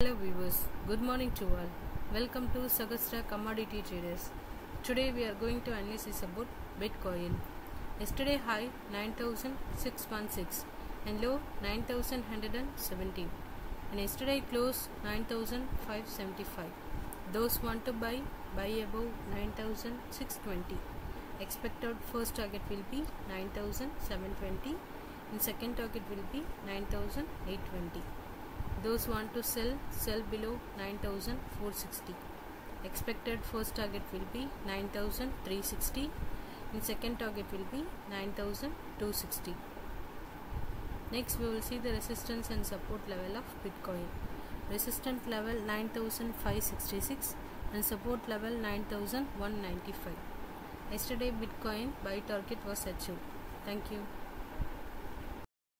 Hello viewers, good morning to all. Welcome to Sahasraa Commodity Traders. Today we are going to analysis about Bitcoin. Yesterday high 9616 and low 9170 and yesterday close 9575. Those want to buy, buy above 9620. Expected first target will be 9720 and second target will be 9820. Those who want to sell, sell below 9460. Expected first target will be 9360 and second target will be 9260. Next we will see the resistance and support level of Bitcoin. Resistance level 9566 and support level 9195. Yesterday Bitcoin buy target was achieved. Thank you.